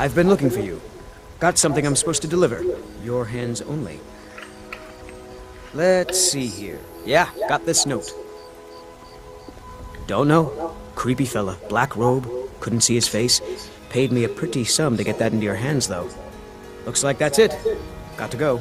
I've been looking for you. Got something I'm supposed to deliver. Your hands only. Let's see here. Yeah, got this note. Don't know. Creepy fella, black robe, couldn't see his face. Paid me a pretty sum to get that into your hands, though. Looks like that's it. Got to go.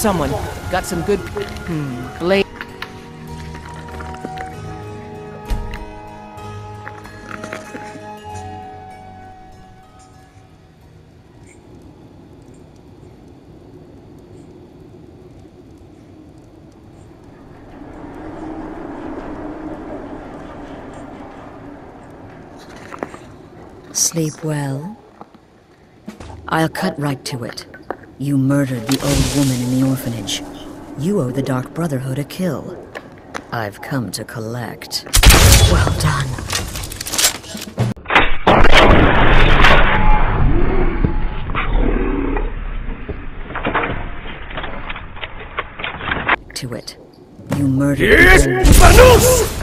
Someone. Got some good. Hmm. Blade. Sleep well? I'll cut right to it. You murdered the old woman in the orphanage. You owe the Dark Brotherhood a kill. I've come to collect. Well done. To it. You murdered old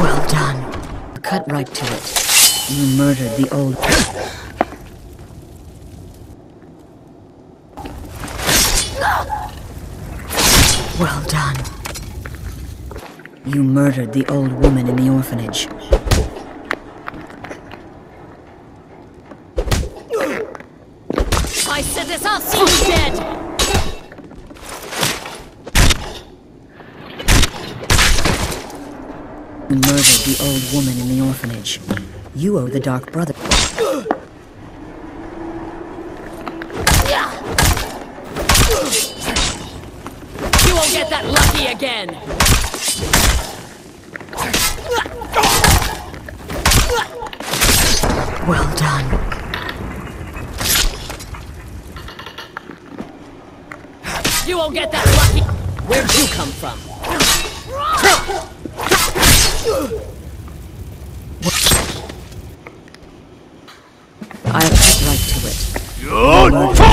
Well done. Cut right to it. You murdered the old... Well done. You murdered the old woman in the orphanage. The old woman in the orphanage. You owe the Dark Brother... You won't get that lucky again! Well done. You won't get that lucky! Where'd you come from? I'll cut right to it.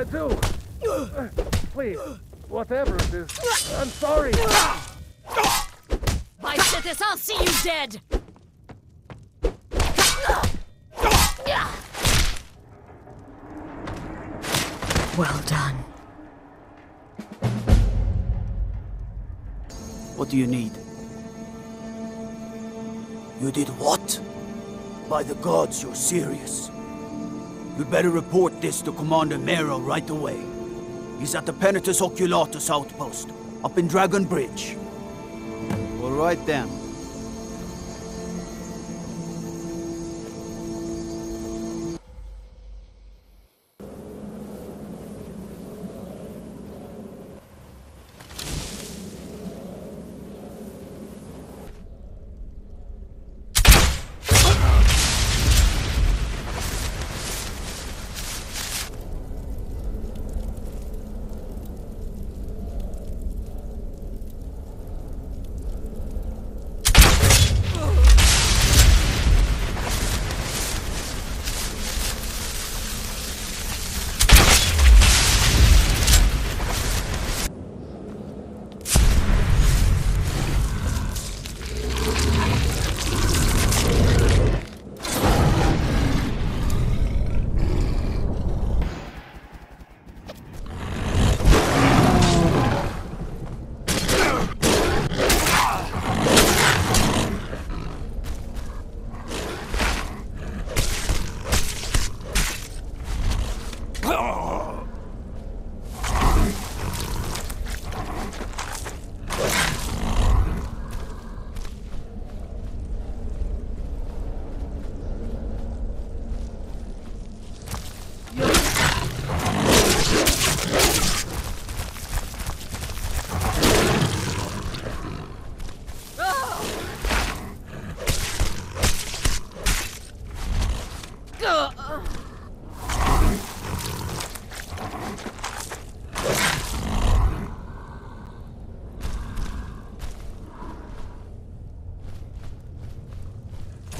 I do? Please, whatever it is, I'm sorry. I said this, this, I'll see you dead! Well done. What do you need? You did what? By the gods, you're serious. You'd better report this to Commander Maro right away. He's at the Penitus Oculatus outpost, up in Dragon Bridge. All right then.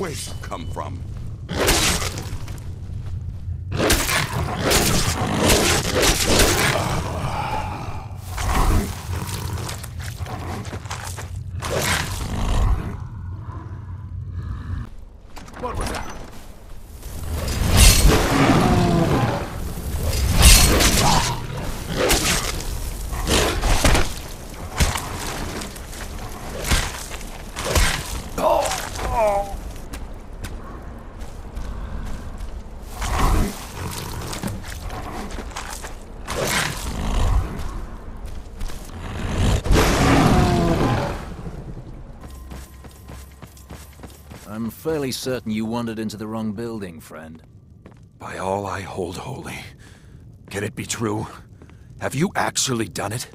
Where's you come from? I'm fairly certain you wandered into the wrong building, friend. By all I hold holy. Can it be true? Have you actually done it?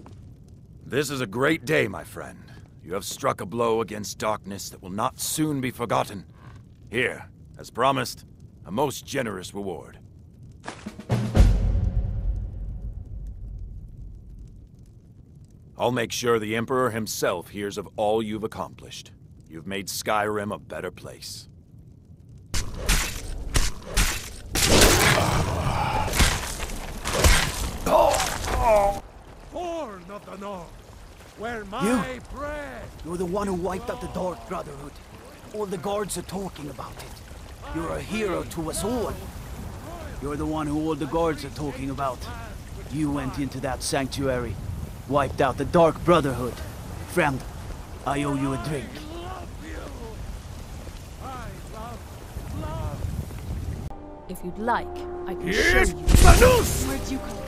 This is a great day, my friend. You have struck a blow against darkness that will not soon be forgotten. Here, as promised, a most generous reward. I'll make sure the Emperor himself hears of all you've accomplished. You've made Skyrim a better place. Horn of the North, where my You? bread. You're the one who wiped out the Dark Brotherhood. All the guards are talking about it. You're a hero to us all. You're the one who all the guards are talking about. You went into that sanctuary, wiped out the Dark Brotherhood. Friend, I owe you a drink. Love you. I love, love. If you'd like, I can show Yes, you. Manus! Where'd you come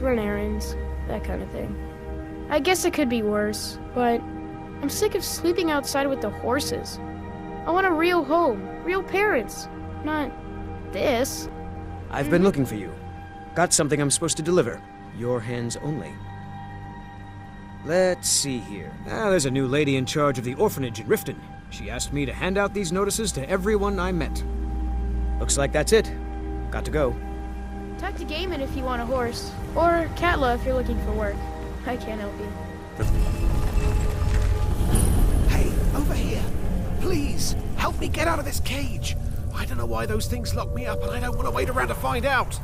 run errands, that kind of thing. I guess it could be worse, but I'm sick of sleeping outside with the horses. I want a real home, real parents, not this. I've been looking for you. Got something I'm supposed to deliver. Your hands only. Let's see here. Ah, there's a new lady in charge of the orphanage in Riften. She asked me to hand out these notices to everyone I met. Looks like that's it. Got to go. Talk to Geimund if you want a horse. Or Katla if you're looking for work. I can't help you. Hey, over here. Please, help me get out of this cage. I don't know why those things lock me up, and I don't want to wait around to find out.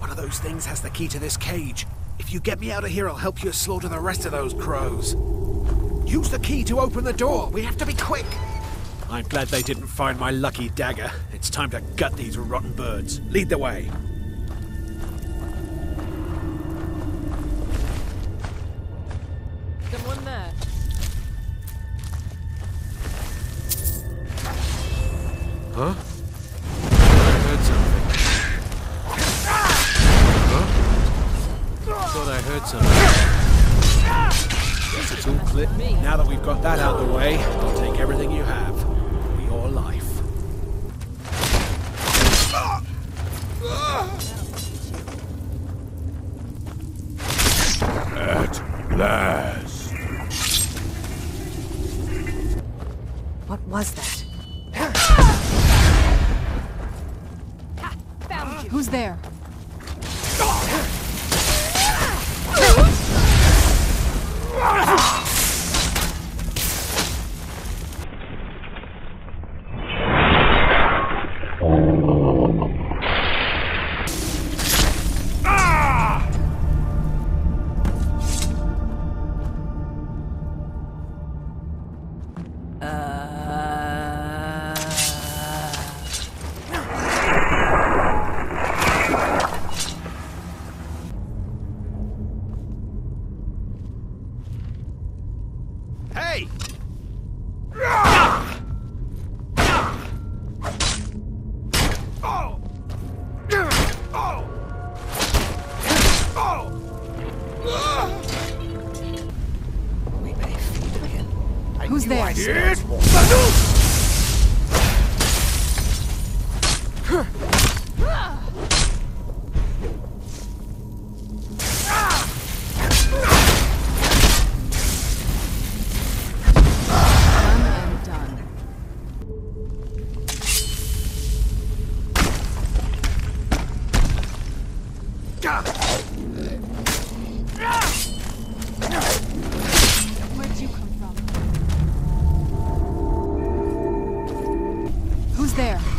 One of those things has the key to this cage. If you get me out of here, I'll help you slaughter the rest of those crows. Use the key to open the door. We have to be quick. I'm glad they didn't find my lucky dagger. It's time to gut these rotten birds. Lead the way. At last. What was that? Who's there? Hey! Oh! Oh! Oh! We may feed again. Who's there? Done there?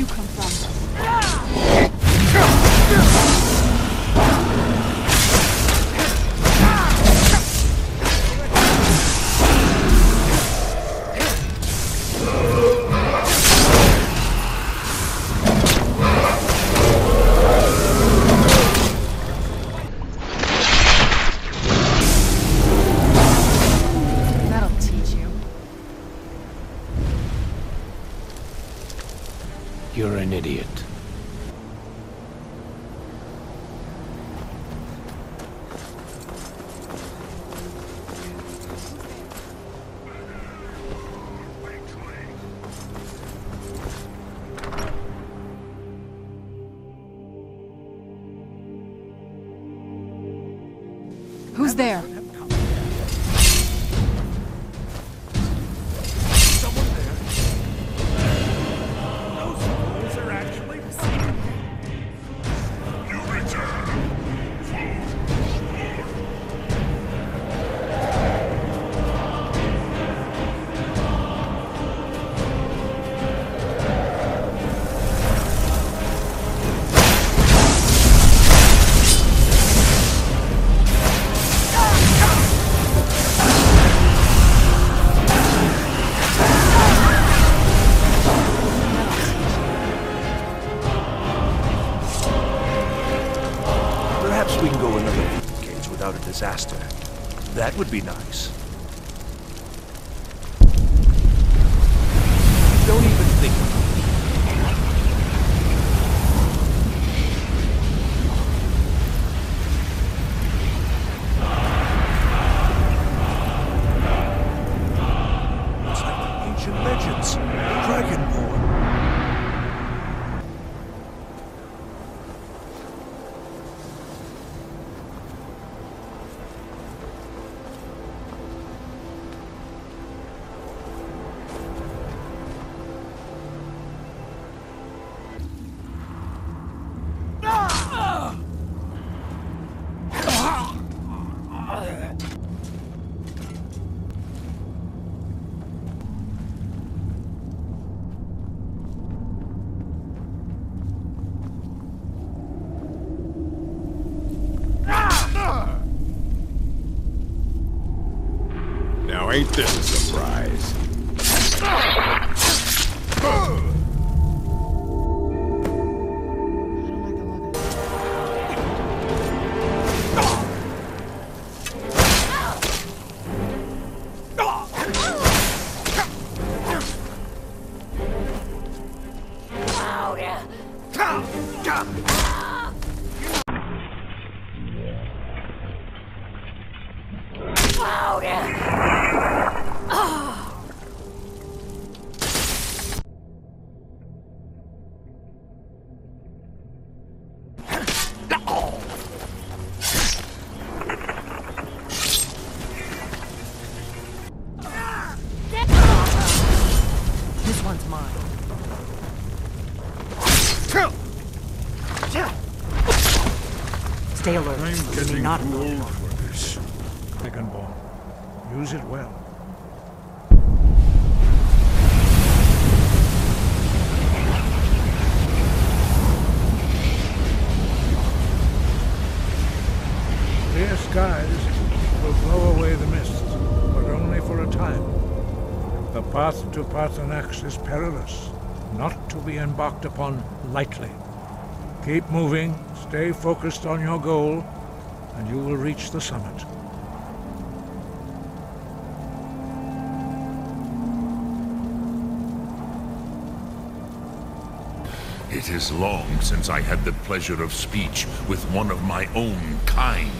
You come from? There? We can go another decades without a disaster. That would be nice. Ain't this a surprise? This I'm You may not too old for this. Dragonborn. Use it well. Clear skies will blow away the mists, but only for a time. The path to Paarthurnax is perilous, not to be embarked upon lightly. Keep moving, stay focused on your goal, and you will reach the summit. It is long since I had the pleasure of speech with one of my own kind.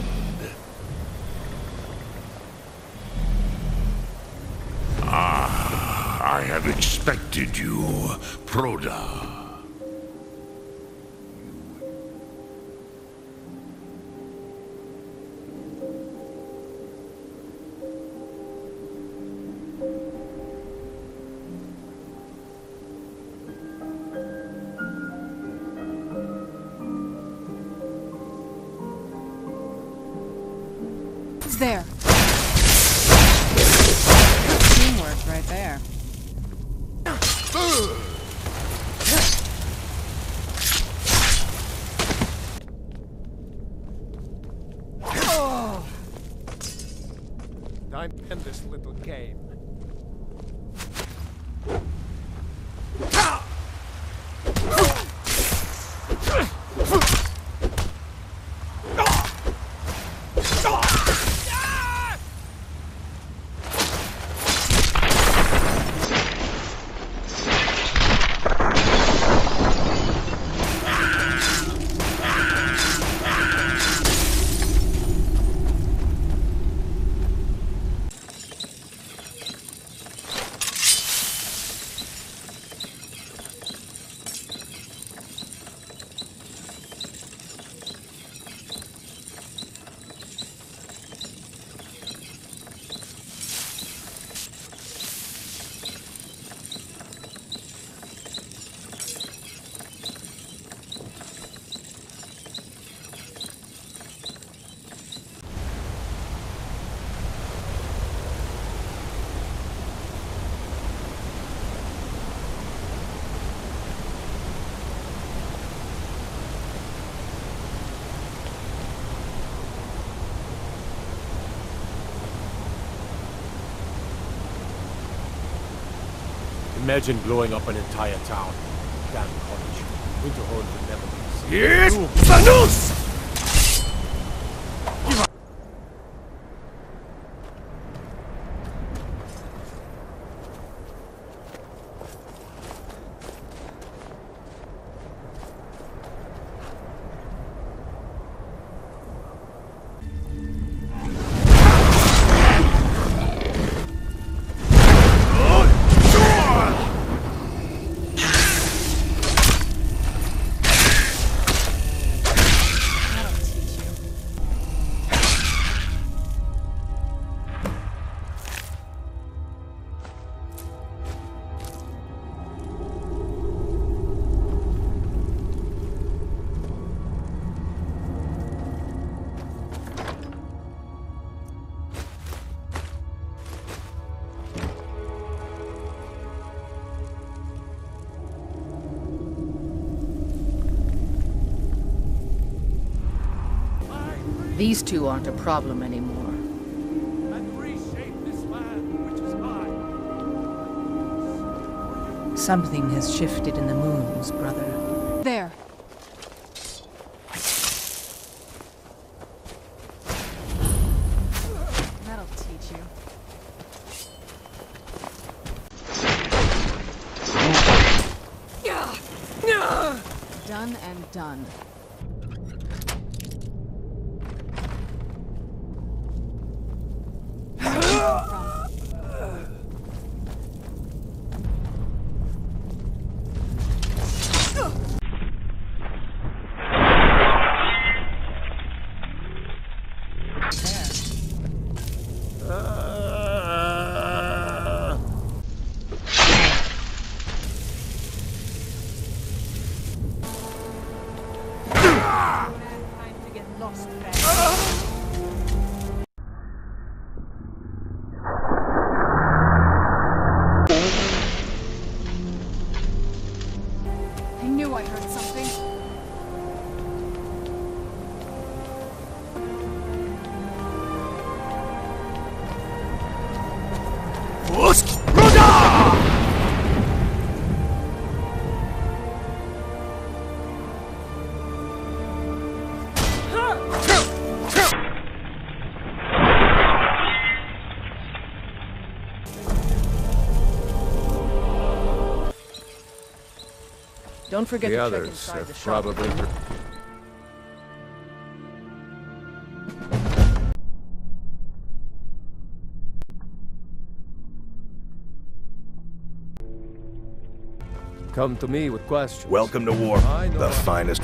Ah, I have expected you, Proda. There? Teamwork right there. Time to end this little game. Imagine blowing up an entire town. Damn college. Winterhold would never be. Yes! Ooh. These two aren't a problem anymore. And reshape this land, which is mine. Something has shifted in the moons, brother. There. That'll teach you. Done and done. I heard something. Don't forget The to check others inside have the shop. probably... Come to me with questions. Welcome to war, I the finest